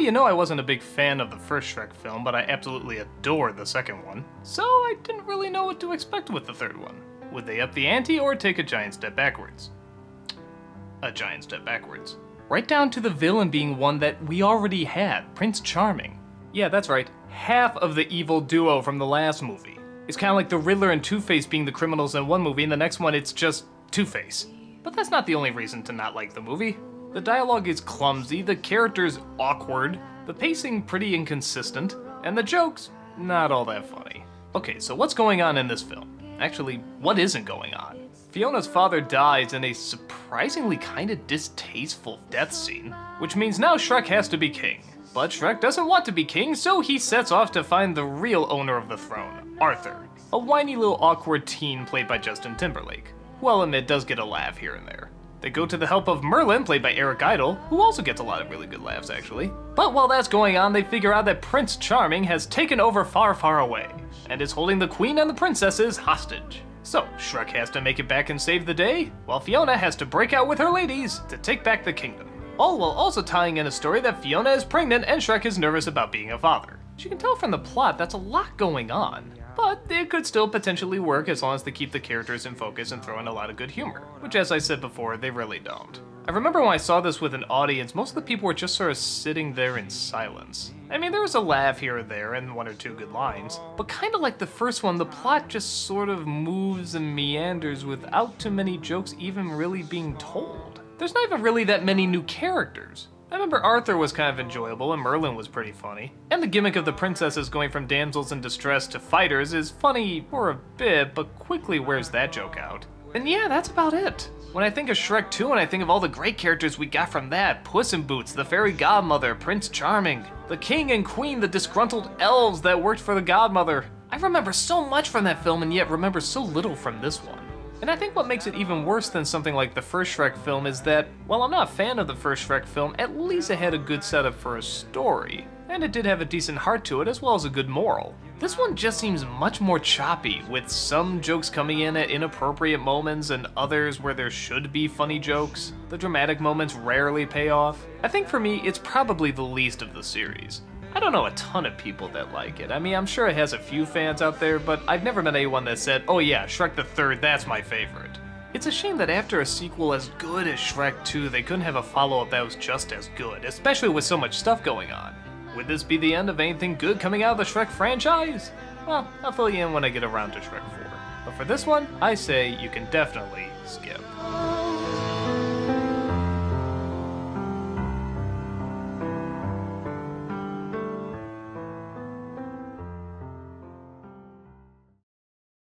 you know I wasn't a big fan of the first Shrek film, but I absolutely adore the second one. So I didn't really know what to expect with the third one. Would they up the ante or take a giant step backwards? A giant step backwards. Right down to the villain being one that we already had, Prince Charming. Yeah, that's right, half of the evil duo from the last movie. It's kind of like the Riddler and Two-Face being the criminals in one movie, and the next one it's just Two-Face. But that's not the only reason to not like the movie. The dialogue is clumsy, the characters awkward, the pacing pretty inconsistent, and the jokes not all that funny. Okay, so what's going on in this film? Actually, what isn't going on? Fiona's father dies in a surprisingly kinda distasteful death scene, which means now Shrek has to be king. But Shrek doesn't want to be king, so he sets off to find the real owner of the throne, Arthur, a whiny little awkward teen played by Justin Timberlake, who I'll admit does get a laugh here and there. They go to the help of Merlin, played by Eric Idle, who also gets a lot of really good laughs actually. But while that's going on, they figure out that Prince Charming has taken over far, far away, and is holding the queen and the princesses hostage. So, Shrek has to make it back and save the day, while Fiona has to break out with her ladies to take back the kingdom. All while also tying in a story that Fiona is pregnant and Shrek is nervous about being a father. As you can tell from the plot, that's a lot going on. But it could still potentially work as long as they keep the characters in focus and throw in a lot of good humor, which as I said before, they really don't. I remember when I saw this with an audience, most of the people were just sort of sitting there in silence. I mean, there was a laugh here or there and one or two good lines, but kinda like the first one, the plot just sort of moves and meanders without too many jokes even really being told there's not even really that many new characters. I remember Arthur was kind of enjoyable and Merlin was pretty funny. And the gimmick of the princesses going from damsels in distress to fighters is funny for a bit, but quickly wears that joke out. And yeah, that's about it. When I think of Shrek 2 and I think of all the great characters we got from that, Puss in Boots, the fairy godmother, Prince Charming, the king and queen, the disgruntled elves that worked for the godmother. I remember so much from that film and yet remember so little from this one. And I think what makes it even worse than something like the first Shrek film is that, while I'm not a fan of the first Shrek film, at least it had a good setup for a story. And it did have a decent heart to it as well as a good moral. This one just seems much more choppy, with some jokes coming in at inappropriate moments and others where there should be funny jokes. The dramatic moments rarely pay off. I think for me, it's probably the least of the series. I don't know a ton of people that like it. I mean, I'm sure it has a few fans out there, but I've never met anyone that said, oh yeah, Shrek the Third, that's my favorite. It's a shame that after a sequel as good as Shrek 2, they couldn't have a follow-up that was just as good, especially with so much stuff going on. Would this be the end of anything good coming out of the Shrek franchise? Well, I'll fill you in when I get around to Shrek 4. But for this one, I say you can definitely skip.